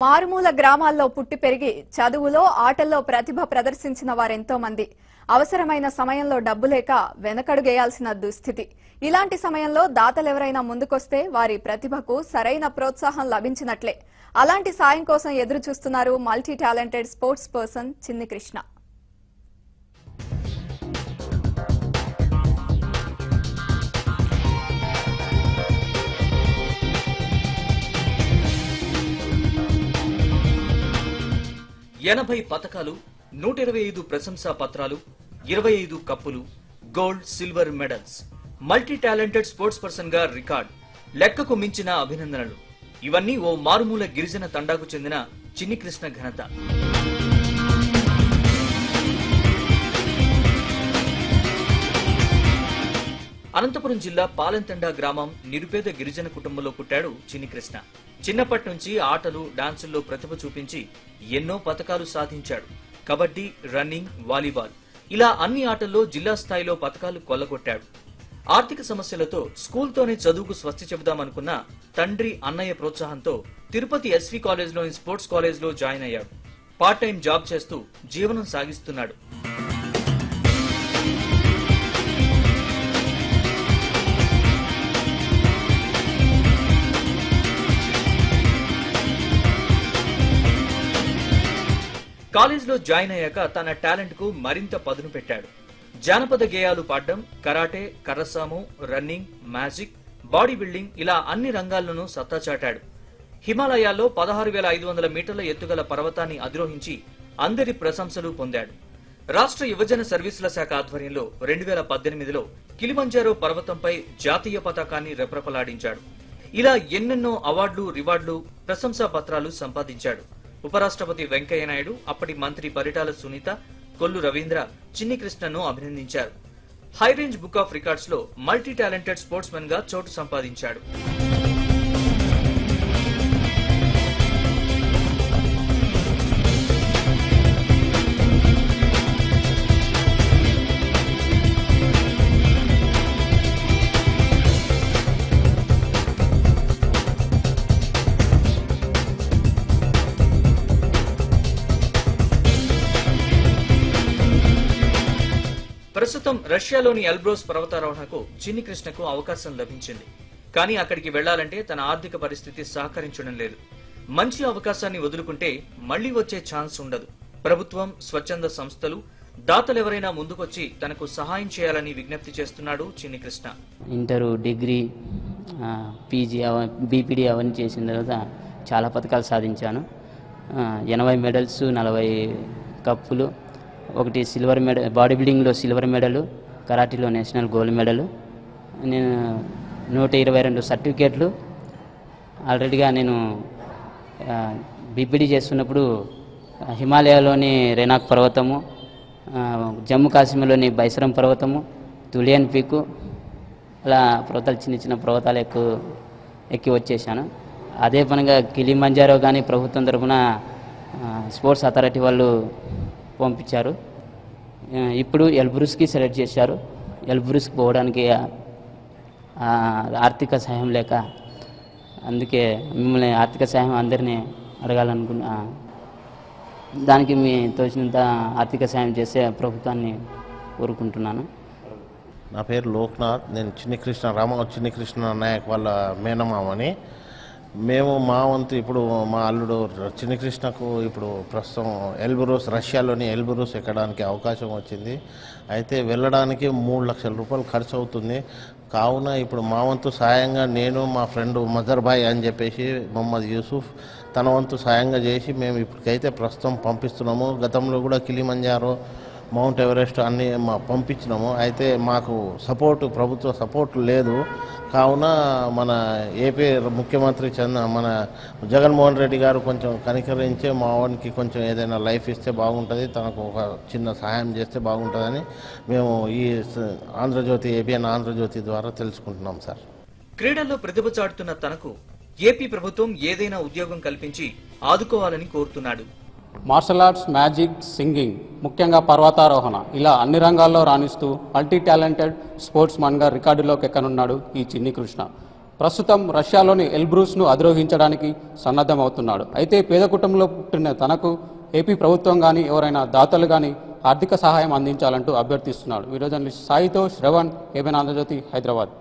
మారుమూల గ్రామాల్లో పుట్టి పెరిగి చదువులో ఆటల్లో ప్రతిభ ప్రదర్శించిన వారెంతో మంది అవసరమైన సమయంలో డబ్బు లేక వెనకడుగేయాల్సిన దుస్థితి. ఇలాంటి సమయంలో దాతలెవరైనా ముందుకొస్తే వారి ప్రతిభకు సరైన ప్రోత్సాహం లభించినట్లే. అలాంటి సాయం కోసం ఎదురు చూస్తున్నారు multi talented sports person Chinni Krishna ఎనభై పథకాలు నూట ఇరవై ఐదు ప్రశంసా పత్రాలు ఇరవై ఐదు కప్పులు gold silver medals. Multi talented sports పర్సన్గా రికార్డ్. లెక్కకు మించిన అభినందనలు. ఇవన్నీ ఓ మారుమూల గిరిజన తండాకు చెందిన చిన్ని కృష్ణ ఘనత. అనంతపురం జిల్లా పాలెంతండా గ్రామం నిరుపేద గిరిజన కుటుంబంలో పుట్టాడు చిన్ని కృష్ణ చిన్నప్పటి నుంచి ఆటలు డాన్సుల్లో ప్రతిభ చూపించి ఎన్నో పథకాలు సాధించాడు. కబడ్డీ రన్నింగ్ వాలీబాల్ ఇలా అన్ని ఆటల్లో జిల్లా స్థాయిలో పథకాలు కొల్లగొట్టాడు. ఆర్థిక సమస్యలతో స్కూల్తోనే చదువుకు స్వస్తి చెబుదామనుకున్న తండ్రి అన్నయ్య ప్రోత్సాహంతో తిరుపతి ఎస్వి కాలేజ్లోని స్పోర్ట్స్ కాలేజ్లో జాయిన్ అయ్యాడు. పార్ట్ టైం జాబ్ చేస్తూ జీవనం సాగిస్తున్నాడు. కాలేజ్లో జాయిన్ అయ్యాక తన టాలెంట్కు మరింత పదును పెట్టాడు. జానపద గేయాలు పాడడం కరాటే కర్రసాము రన్నింగ్ మ్యాజిక్ బాడీ బిల్డింగ్ ఇలా అన్ని రంగాల్లోనూ సత్తా చాటాడు. హిమాలయాల్లో పదహారు వేల ఐదు వందల మీటర్ల ఎత్తుగల పర్వతాన్ని అధిరోహించి అందరి ప్రశంసలు పొందాడు. రాష్ట్ర యువజన సర్వీసుల శాఖ ఆధ్వర్యంలో రెండు వేల పద్దెనిమిదిలో కిలిమంజారో పర్వతంపై జాతీయ పతాకాన్ని రెప్రపలాడించాడు. ఇలా ఎన్నెన్నో అవార్డులు రివార్డులు ప్రశంసా పత్రాలు సంపాదించాడు. ఉపరాష్ట్రపతి వెంకయ్య నాయుడు అప్పటి మంత్రి పరిటాల సునీత కొల్లు రవీంద్ర చిన్ని కృష్ణను అభినందించారు. హై రేంజ్ బుక్ ఆఫ్ రికార్డ్స్లో మల్టీ టాలెంటెడ్ స్పోర్ట్స్ మెన్గా చోటు సంపాదించాడు. ప్రస్తుతం రష్యాలోని ఎల్బ్రోస్ పర్వతారోహణకు చిన్ని కృష్ణకు అవకాశం లభించింది. కానీ అక్కడికి వెళ్ళాలంటే తన ఆర్థిక పరిస్థితి సహకరించడం లేదు. మంచి అవకాశాన్ని వదులుకుంటే మళ్ళీ వచ్చే ఛాన్స్ ఉండదు. ప్రభుత్వం స్వచ్ఛంద సంస్థలు దాతలెవరైనా ముందుకొచ్చి తనకు సహాయం చేయాలని విజ్ఞప్తి చేస్తున్నాడు Chinni Krishna. Inter degree PG అవ బీపీడీ అవన్నీ చేసిన తర్వాత చాలా పథకాలు సాధించాను. ఎనభై మెడల్స్ నలభై కప్పులు ఒకటి సిల్వర్ మెడల్ బాడీ బిల్డింగ్లో సిల్వర్ మెడలు కరాటీలో నేషనల్ గోల్డ్ మెడలు. నేను నూట ఇరవై రెండు సర్టిఫికేట్లు. ఆల్రెడీగా నేను బీపీడీ చేస్తున్నప్పుడు హిమాలయాలోని రెనాక్ పర్వతము జమ్మూ కాశ్మీర్లోని బైసరం పర్వతము తులియన్ పీకు అలా పర్వతాలు చిన్న చిన్న పర్వతాలు ఎక్కువ ఎక్కి వచ్చేసాను. అదే పనిగా కిలిమంజారో కానీ ప్రభుత్వం తరఫున స్పోర్ట్స్ అథారిటీ వాళ్ళు పంపించారు. ఇప్పుడు ఎల్బ్రూస్కి సెలెక్ట్ చేశారు. ఎల్బ్రూస్కి పోవడానికి ఆర్థిక సహాయం లేక అందుకే మిమ్మల్ని ఆర్థిక సహాయం అందరినీ అడగాలనుకున్నా దానికి మీ తోచినంత ఆర్థిక సాయం చేసే ప్రభుత్వాన్ని కోరుకుంటున్నాను. నా పేరు లోక్నాథ్ నేను చిన్నకృష్ణ రామ చిన్నకృష్ణ నాయక్ వాళ్ళ మేనమామని. మేము మా వంతు ఇప్పుడు మా అల్లుడు చిన్నకృష్ణకు ఇప్పుడు ప్రస్తుతం ఎల్బురూస్ రష్యాలోని ఎల్బురూస్ ఎక్కడానికి అవకాశం వచ్చింది. అయితే వెళ్ళడానికి మూడు లక్షల రూపాయలు ఖర్చు అవుతుంది. కావున ఇప్పుడు మా వంతు సాయంగా నేను మా ఫ్రెండ్ మజర్భాయ్ అని చెప్పేసి మొహమ్మద్ యూసుఫ్ తన వంతు సాయంగా చేసి మేము ఇప్పటికైతే ప్రస్తుతం పంపిస్తున్నాము. గతంలో కూడా కిలిమంజారో మౌంట్ ఎవరెస్ట్ అన్నీ మా పంపించినాము. అయితే మాకు సపోర్టు ప్రభుత్వ సపోర్ట్ లేదు. కావున మన ఏపీ ముఖ్యమంత్రి చంద్ర మన జగన్మోహన్ రెడ్డి గారు కొంచెం కనికరించే మా వానికి కొంచెం ఏదైనా లైఫ్ ఇస్తే బాగుంటుంది తనకు ఒక చిన్న సహాయం చేస్తే బాగుంటుందని మేము ఈ ఆంధ్రజ్యోతి ఏబిఎన్ ఆంధ్రజ్యోతి ద్వారా తెలుసుకుంటున్నాం సార్. క్రీడల్లో ప్రతిభ చాటుతున్న తనకు ఏపీ ప్రభుత్వం ఏదైనా ఉద్యోగం కల్పించి ఆదుకోవాలని కోరుతున్నాడు. మార్షల్ ఆర్ట్స్ మ్యాజిక్ సింగింగ్ ముఖ్యంగా పర్వతారోహణ ఇలా అన్ని రంగాల్లో రాణిస్తూ మల్టీ టాలెంటెడ్ స్పోర్ట్స్ మన్గా రికార్డులోకి ఎక్కనున్నాడు ఈ చిన్ని కృష్ణ. ప్రస్తుతం రష్యాలోని ఎల్బ్రూస్ను అధిరోహించడానికి సన్నద్ధమవుతున్నాడు. అయితే పేద కుటుంబంలో పుట్టిన తనకు ఏపీ ప్రభుత్వం కానీ ఎవరైనా దాతలు కానీ ఆర్థిక సహాయం అందించాలంటూ అభ్యర్థిస్తున్నాడు. వీడియో జర్నలిస్ట్ సాయితో శ్రవణ్ ఏబెన్ ఆంధ్రజ్యోతి హైదరాబాద్.